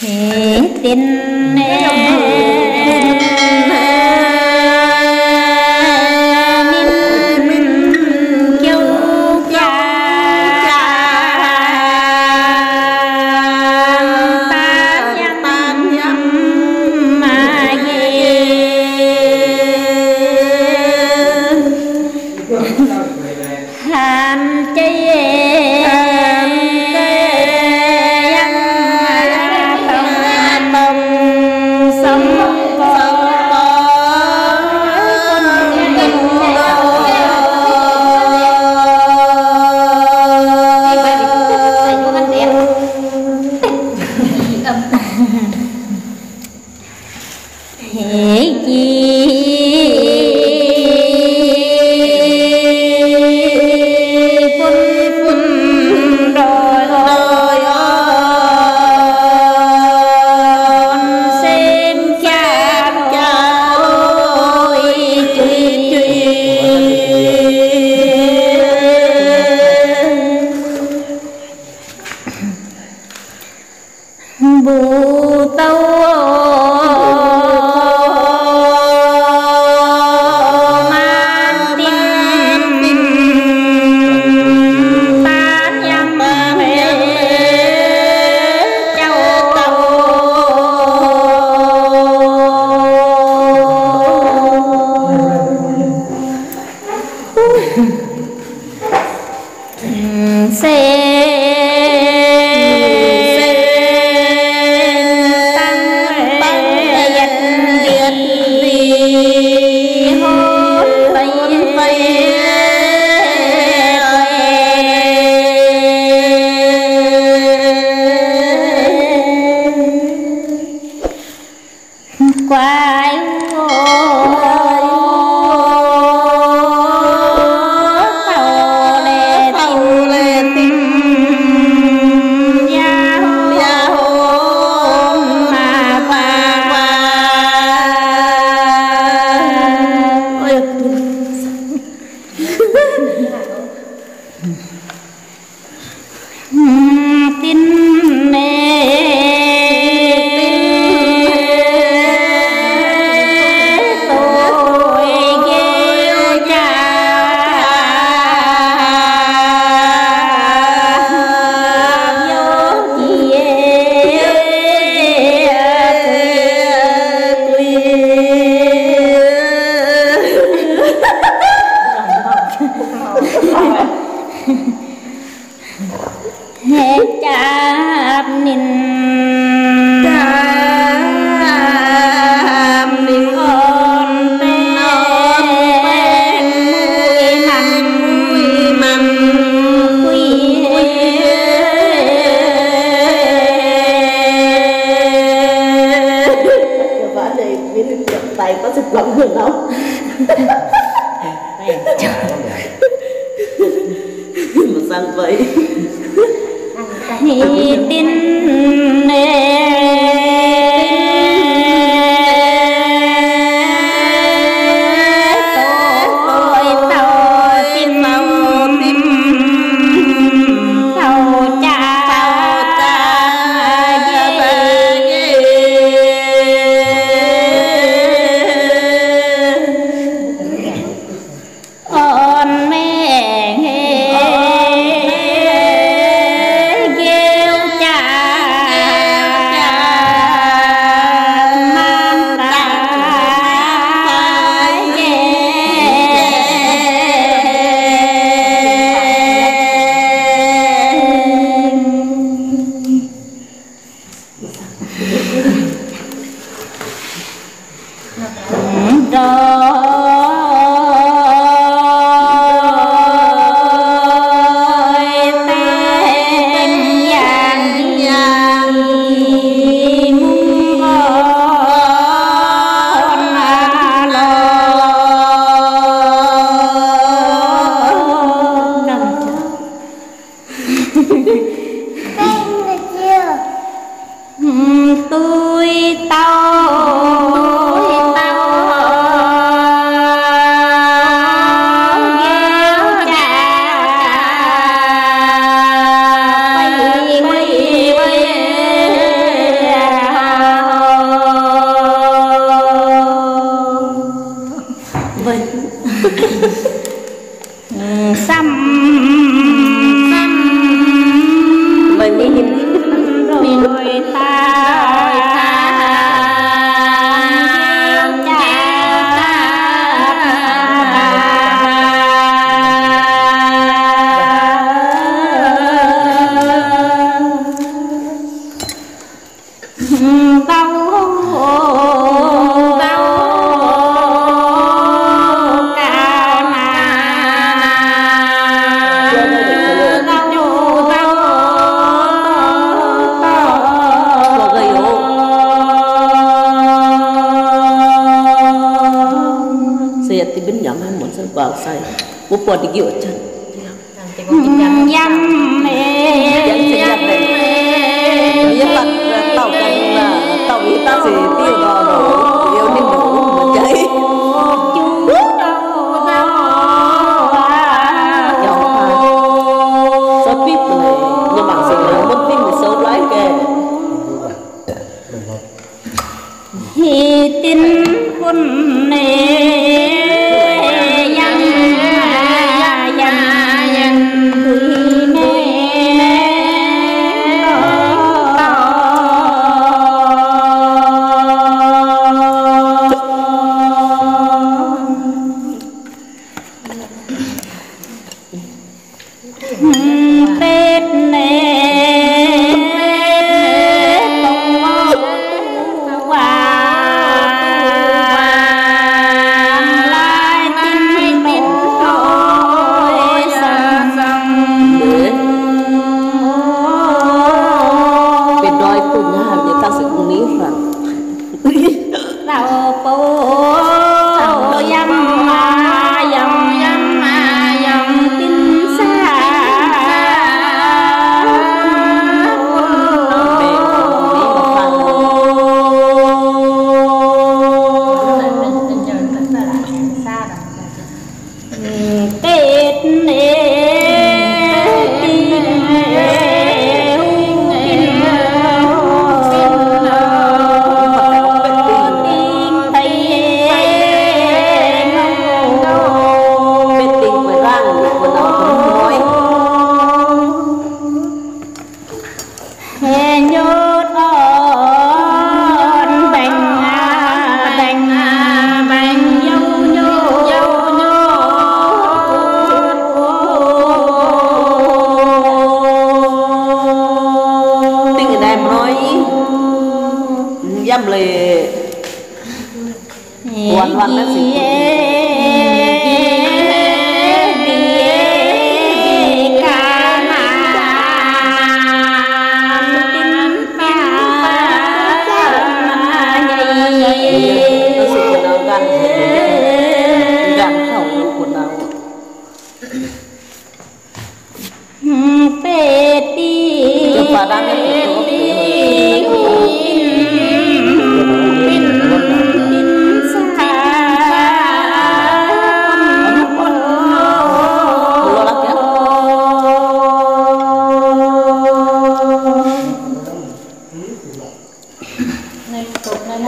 hệ tin hàm xe hết chạp nín chạp nín ôn bên mùi mặn mùi mặn quý Vả này biến chậm tay có sức quẩn hơn không? Mà sao vậy? Thì tin tôi 감사합니다. muốn sân bảo sai bố bỏ đi kiểu chân nhâm nhâm tàu cần là tàu thì ta sẽ tiêu đò yêu nên đổ mà cháy Hãy subscribe cho kênh Ghiền Mì Gõ Để không bỏ lỡ những video hấp dẫn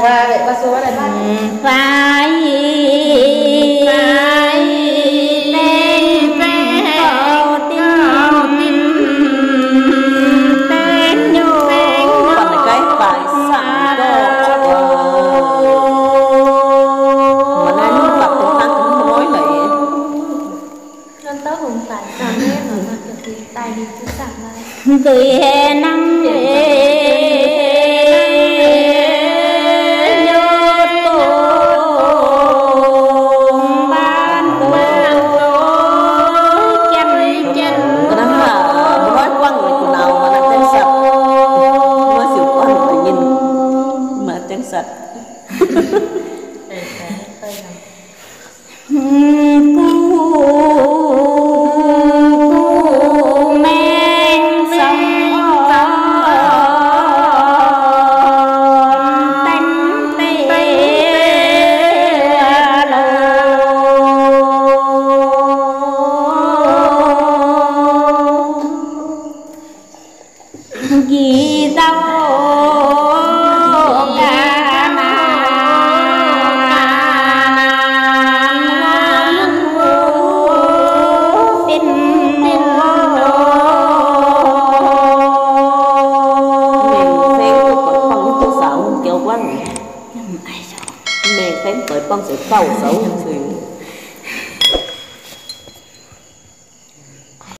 Qua vậy, qua số này bác. Vai. hùng phản cảm ơn mà thực tài đi chú cảm ơn. Gửi năm về sẽ cầu xấu sự